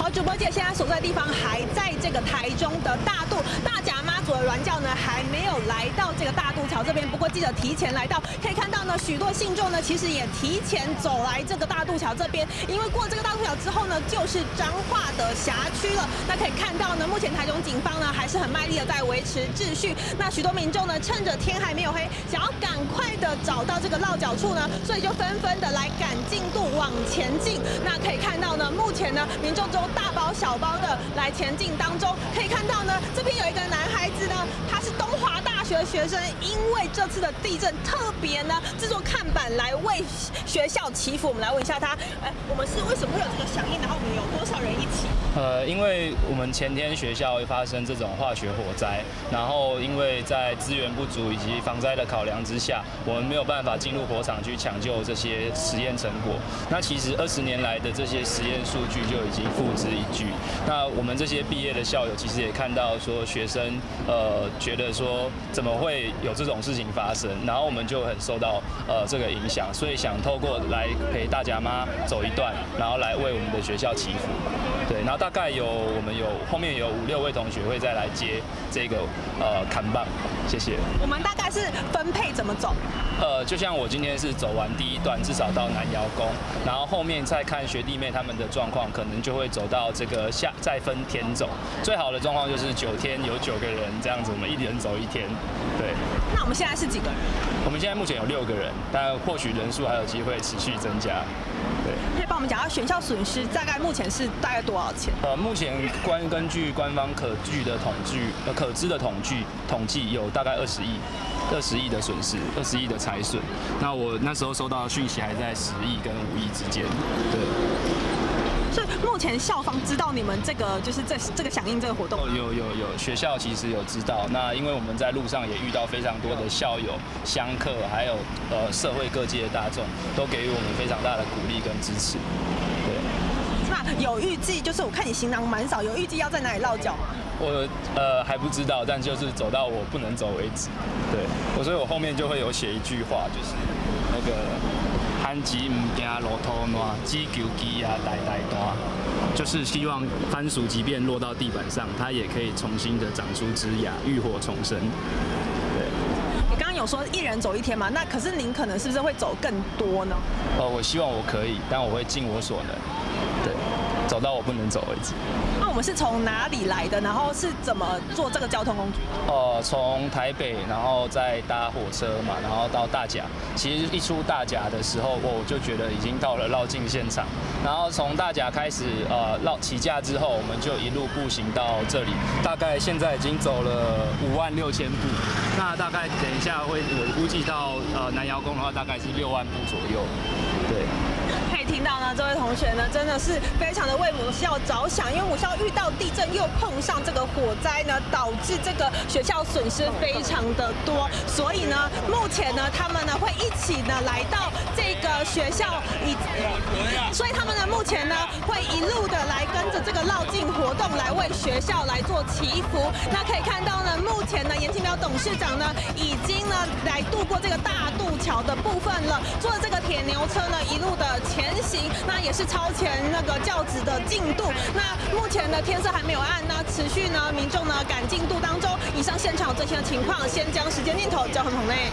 好，主播姐现在所在地方还在这个台中的大肚大甲的銮轿呢，还没有来到这个大渡桥这边。不过记者提前来到，可以看到呢，许多信众呢，其实也提前走来这个大渡桥这边，因为过这个大渡桥之后呢，就是彰化的辖区了。那可以看到呢，目前台中警方呢还是很卖力的在维持秩序。那许多民众呢，趁着天还没有黑，想要赶快的找到这个落脚处呢，所以就纷纷的来赶进度往前进。那可以看到呢，目前呢，民众中大包小包的来前进当中，可以看到呢，这边有一个男孩子呢，他是东华大学的学生，因为这次的地震特别呢制作看板来为学校祈福。我们来问一下他，哎，我们是为什么会有这个响应？呢后我们有多少人一起？呃，因为我们前天学校会发生这种化学火灾，然后因为在资源不足以及防灾的考量之下，我们没有办法进入火场去抢救这些实验成果。那其实二十年来的这些实验数据就已经付之一炬。那我们这些毕业的校友其实也看到说，学生呃觉得说怎么会有这种事情发生，然后我们就很受到呃这个影响，所以想透过来陪大家妈走一段，然后来为我们的学校祈福。对，然后大概有我们有后面有五六位同学会再来接这个呃砍棒，谢谢。我们大概是分配怎么走？呃，就像我今天是走完第一段，至少到南窑宫，然后后面再看学弟妹他们的状况，可能就会走到这个下再分天走。最好的状况就是九天有九个人这样子，我们一人走一天。对。那我们现在是几个人？我们现在目前有六个人，但或许人数还有机会持续增加。对。可以帮我们讲下选校损失大概目前是大概多少钱？呃，目前官根据官方可据的统计，呃，可知的统计统计有大概二十亿，二十亿的损失，二十亿的财损。那我那时候收到的讯息还在十亿跟五亿之间。对。前校方知道你们这个就是这这个响应这个活动？有有有，学校其实有知道。那因为我们在路上也遇到非常多的校友、乡客，还有呃社会各界的大众，都给予我们非常大的鼓励跟支持。对。那有预计，就是我看你行囊蛮少，有预计要在哪里落脚吗？我呃还不知道，但就是走到我不能走为止。对，我所以我后面就会有写一句话，就是那个。番薯唔惊落土烂，只求枝啊代代大。就是希望番薯即便落到地板上，它也可以重新的长出枝芽，浴火重生。对。你刚刚有说一人走一天嘛？那可是您可能是不是会走更多呢？呃，我希望我可以，但我会尽我所能。对。走到我不能走为止。那我们是从哪里来的？然后是怎么做这个交通工具？呃，从台北，然后再搭火车嘛，然后到大甲。其实一出大甲的时候，我就觉得已经到了绕境现场。然后从大甲开始，呃，绕起驾之后，我们就一路步行到这里。大概现在已经走了五万六千步。那大概等一下会，我估计到呃南窑宫的话，大概是六万步左右。对。这位同学呢，真的是非常的为母校着想，因为母校遇到地震又碰上这个火灾呢，导致这个学校损失非常的多，所以呢，目前呢，他们呢会一起呢来到这个学校，以，所以他们呢目前呢会一路的来跟着这个绕境活动来为学校来做祈福。那可以看到呢，前呢严庆彪董事长呢已经呢来度过这个大渡桥的部分了，坐这个铁牛车呢一路的前。行，那也是超前那个教子的进度。那目前呢天色还没有暗，那持续呢民众呢赶进度当中。以上现场最新的情况，先将时间镜头交回棚内。